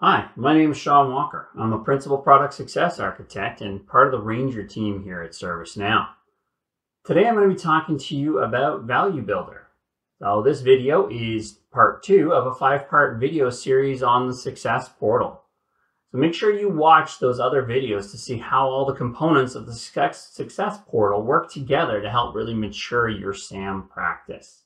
Hi, my name is Sean Walker. I'm a Principal Product Success Architect and part of the Ranger team here at ServiceNow. Today I'm going to be talking to you about Value Builder. So this video is part two of a five-part video series on the Success Portal. So make sure you watch those other videos to see how all the components of the Success Portal work together to help really mature your SAM practice.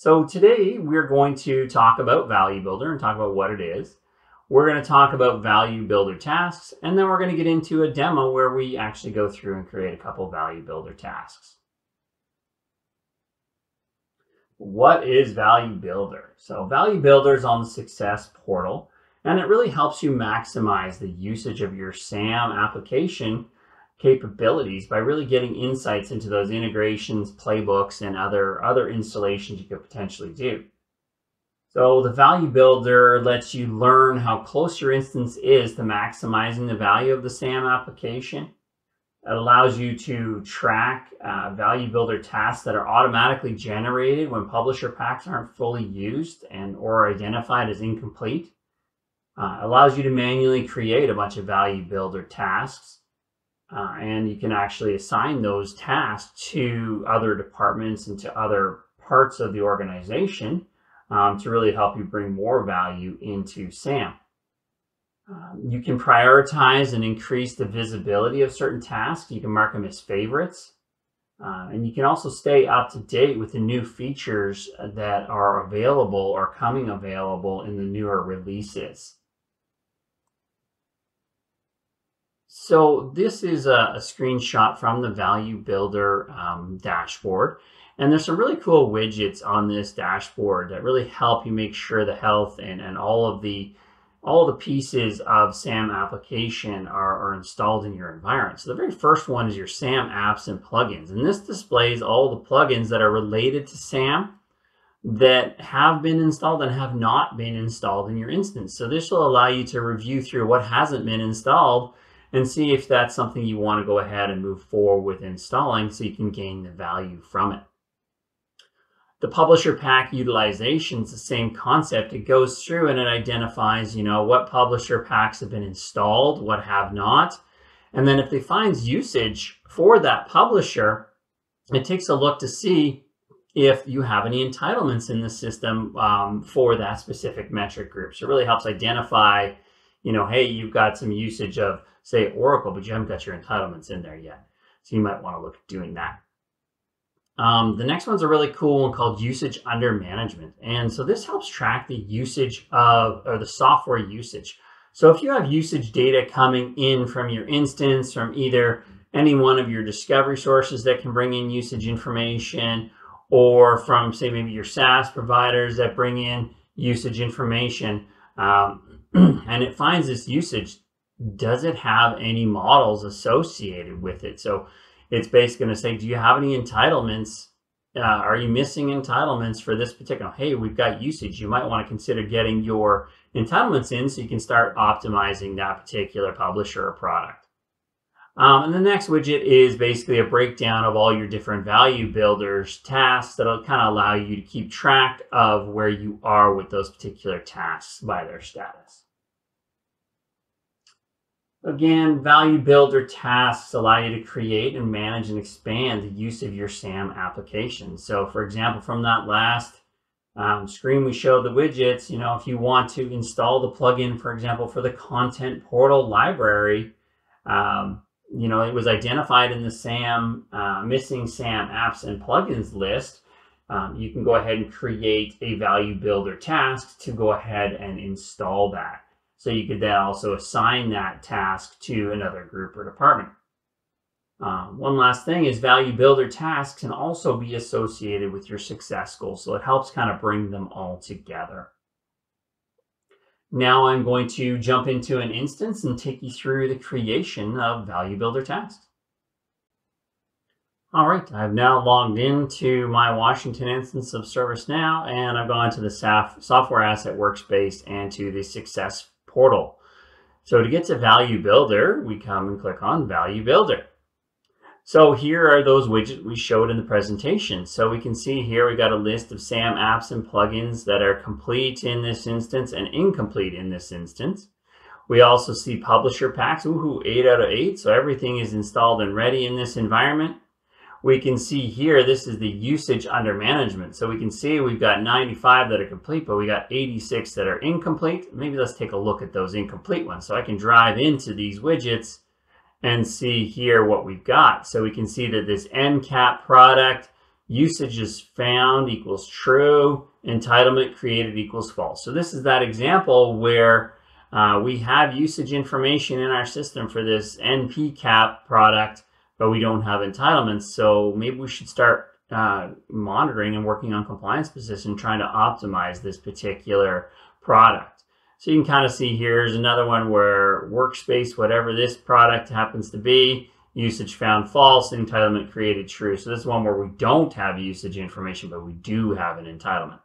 So today we're going to talk about Value Builder and talk about what it is. We're going to talk about Value Builder tasks, and then we're going to get into a demo where we actually go through and create a couple Value Builder tasks. What is Value Builder? So Value Builder is on the Success portal, and it really helps you maximize the usage of your SAM application capabilities by really getting insights into those integrations, playbooks, and other, other installations you could potentially do. So the value builder lets you learn how close your instance is to maximizing the value of the SAM application. It allows you to track uh, value builder tasks that are automatically generated when publisher packs aren't fully used and or identified as incomplete. Uh, allows you to manually create a bunch of value builder tasks uh, and you can actually assign those tasks to other departments and to other parts of the organization um, to really help you bring more value into SAM. Um, you can prioritize and increase the visibility of certain tasks. You can mark them as favorites. Uh, and you can also stay up to date with the new features that are available or coming available in the newer releases. So this is a, a screenshot from the Value Builder um, dashboard. And there's some really cool widgets on this dashboard that really help you make sure the health and, and all of the all the pieces of SAM application are, are installed in your environment. So the very first one is your SAM apps and plugins. And this displays all the plugins that are related to SAM that have been installed and have not been installed in your instance. So this will allow you to review through what hasn't been installed and see if that's something you want to go ahead and move forward with installing so you can gain the value from it. The publisher pack utilization is the same concept. It goes through and it identifies, you know, what publisher packs have been installed, what have not. And then if it finds usage for that publisher, it takes a look to see if you have any entitlements in the system um, for that specific metric group. So it really helps identify, you know, hey, you've got some usage of say Oracle, but you haven't got your entitlements in there yet. So you might want to look at doing that. Um, the next one's a really cool one called usage under management. And so this helps track the usage of, or the software usage. So if you have usage data coming in from your instance, from either any one of your discovery sources that can bring in usage information, or from say maybe your SaaS providers that bring in usage information, um, and it finds this usage does it have any models associated with it? So it's basically going to say, do you have any entitlements? Uh, are you missing entitlements for this particular? Hey, we've got usage. You might want to consider getting your entitlements in so you can start optimizing that particular publisher or product. Um, and the next widget is basically a breakdown of all your different value builders tasks that'll kind of allow you to keep track of where you are with those particular tasks by their status. Again, value builder tasks allow you to create and manage and expand the use of your SAM application. So for example, from that last um, screen we showed the widgets, you know, if you want to install the plugin, for example, for the content portal library, um, you know, it was identified in the SAM, uh, missing SAM apps and plugins list. Um, you can go ahead and create a value builder task to go ahead and install that. So you could then also assign that task to another group or department. Um, one last thing is value builder tasks can also be associated with your success goals. So it helps kind of bring them all together. Now I'm going to jump into an instance and take you through the creation of value builder tasks. All right, I've now logged into my Washington instance of ServiceNow and I've gone to the software asset workspace and to the success portal. So to get to Value Builder, we come and click on Value Builder. So here are those widgets we showed in the presentation. So we can see here we got a list of SAM apps and plugins that are complete in this instance and incomplete in this instance. We also see publisher packs, ooh, 8 out of 8. So everything is installed and ready in this environment. We can see here, this is the usage under management. So we can see we've got 95 that are complete, but we got 86 that are incomplete. Maybe let's take a look at those incomplete ones. So I can drive into these widgets and see here what we've got. So we can see that this NPCAP product usage is found equals true, entitlement created equals false. So this is that example where uh, we have usage information in our system for this NPCAP product, but we don't have entitlements. So maybe we should start uh, monitoring and working on compliance position, trying to optimize this particular product. So you can kind of see here's another one where workspace, whatever this product happens to be, usage found false, entitlement created true. So this is one where we don't have usage information, but we do have an entitlement.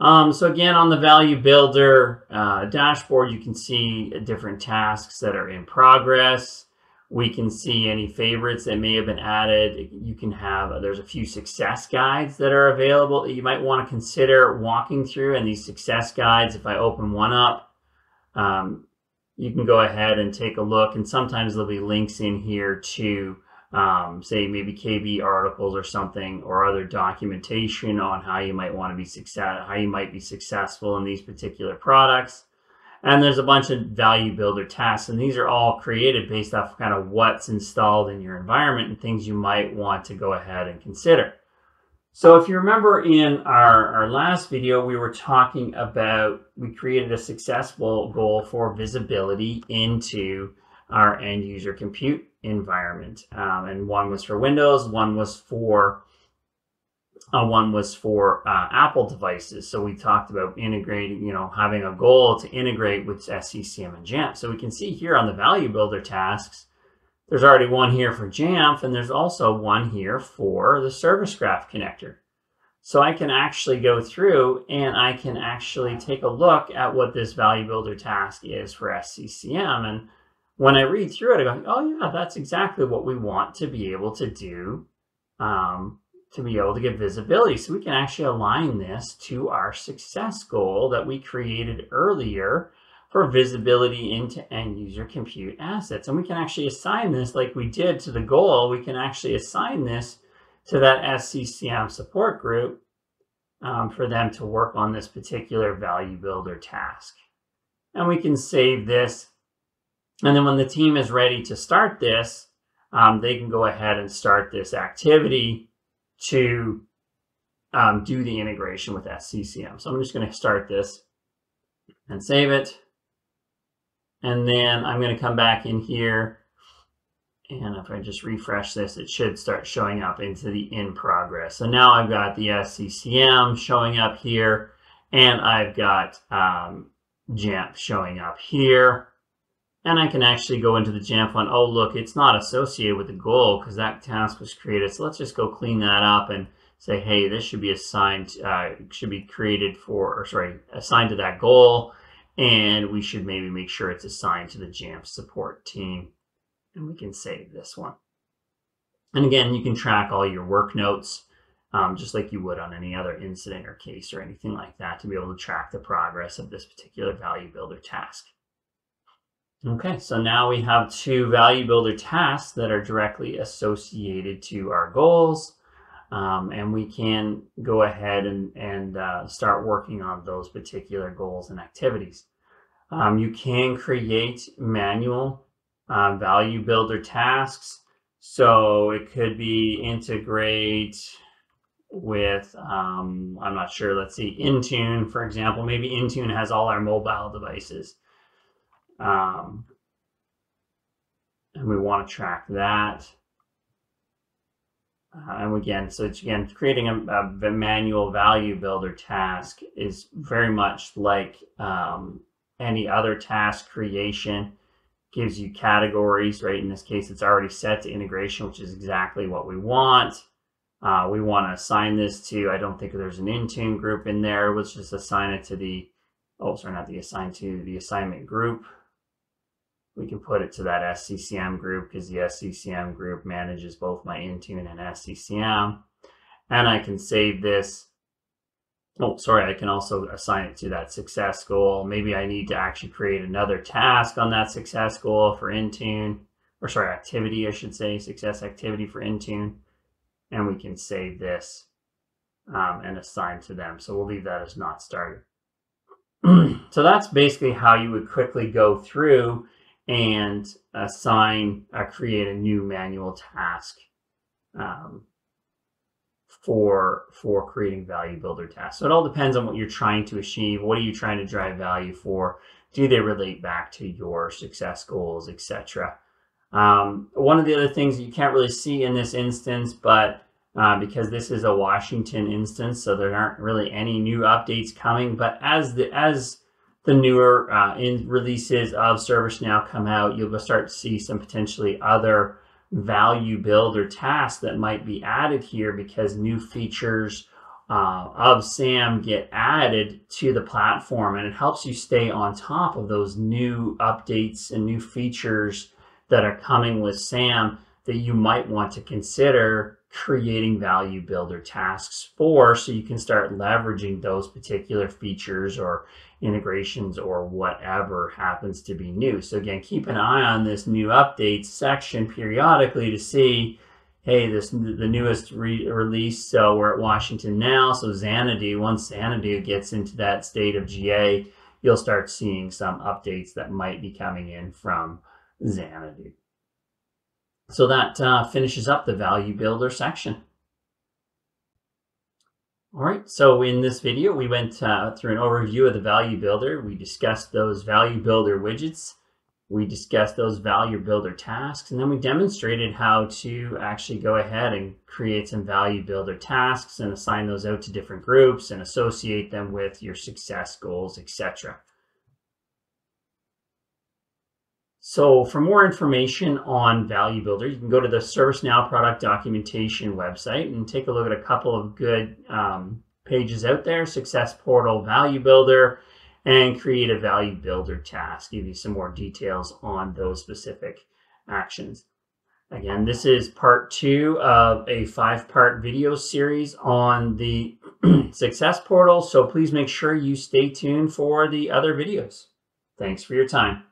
Um, so again, on the value builder uh, dashboard, you can see different tasks that are in progress. We can see any favorites that may have been added. You can have, uh, there's a few success guides that are available that you might want to consider walking through. And these success guides, if I open one up, um, you can go ahead and take a look. And sometimes there'll be links in here to um, say maybe KB articles or something or other documentation on how you might want to be success, how you might be successful in these particular products. And there's a bunch of value builder tasks, and these are all created based off kind of what's installed in your environment and things you might want to go ahead and consider. So if you remember in our, our last video, we were talking about, we created a successful goal for visibility into our end user compute environment. Um, and one was for Windows, one was for uh, one was for uh, Apple devices. So we talked about integrating, you know, having a goal to integrate with SCCM and Jamf. So we can see here on the value builder tasks, there's already one here for Jamf, and there's also one here for the Service Graph connector. So I can actually go through and I can actually take a look at what this value builder task is for SCCM. And when I read through it, I go, oh yeah, that's exactly what we want to be able to do um, to be able to get visibility. So we can actually align this to our success goal that we created earlier for visibility into end user compute assets. And we can actually assign this like we did to the goal. We can actually assign this to that SCCM support group um, for them to work on this particular value builder task. And we can save this and then when the team is ready to start this, um, they can go ahead and start this activity to um, do the integration with SCCM. So I'm just going to start this and save it. And then I'm going to come back in here. And if I just refresh this, it should start showing up into the in progress. So now I've got the SCCM showing up here, and I've got um, Jamf showing up here. And I can actually go into the Jamf one. Oh, look, it's not associated with the goal because that task was created. So let's just go clean that up and say, hey, this should be assigned, uh, should be created for, or sorry, assigned to that goal. And we should maybe make sure it's assigned to the Jamf support team. And we can save this one. And again, you can track all your work notes um, just like you would on any other incident or case or anything like that to be able to track the progress of this particular value builder task. Okay, so now we have two value builder tasks that are directly associated to our goals. Um, and we can go ahead and, and uh, start working on those particular goals and activities. Um, you can create manual uh, value builder tasks. So it could be integrate with, um, I'm not sure, let's see, Intune, for example. Maybe Intune has all our mobile devices. Um, and we want to track that. Uh, and again, so it's again, creating a, a, manual value builder task is very much like um, any other task creation gives you categories, right? In this case, it's already set to integration, which is exactly what we want. Uh, we want to assign this to, I don't think there's an Intune group in there. Let's just assign it to the, oh, sorry, not the assign to the assignment group. We can put it to that SCCM group because the SCCM group manages both my Intune and SCCM. And I can save this. Oh, sorry, I can also assign it to that success goal. Maybe I need to actually create another task on that success goal for Intune, or sorry, activity, I should say, success activity for Intune. And we can save this um, and assign to them. So we'll leave that as not started. so that's basically how you would quickly go through and assign, uh, create a new manual task um, for for creating value builder tasks. So it all depends on what you're trying to achieve. What are you trying to drive value for? Do they relate back to your success goals, etc. Um, one of the other things you can't really see in this instance, but uh, because this is a Washington instance, so there aren't really any new updates coming. But as the as the newer uh, in releases of ServiceNow come out, you'll start to see some potentially other value builder tasks that might be added here because new features uh, of SAM get added to the platform and it helps you stay on top of those new updates and new features that are coming with SAM that you might want to consider creating value builder tasks for so you can start leveraging those particular features or integrations or whatever happens to be new. So again, keep an eye on this new updates section periodically to see, hey, this the newest re release. So we're at Washington now. So Xanadu, once Xanadu gets into that state of GA, you'll start seeing some updates that might be coming in from Xanadu. So that uh, finishes up the value builder section. All right, so in this video, we went uh, through an overview of the value builder. We discussed those value builder widgets. We discussed those value builder tasks, and then we demonstrated how to actually go ahead and create some value builder tasks and assign those out to different groups and associate them with your success goals, etc. So for more information on Value Builder, you can go to the ServiceNow product documentation website and take a look at a couple of good um, pages out there, Success Portal Value Builder, and create a Value Builder task. Give you some more details on those specific actions. Again, this is part two of a five-part video series on the Success Portal, so please make sure you stay tuned for the other videos. Thanks for your time.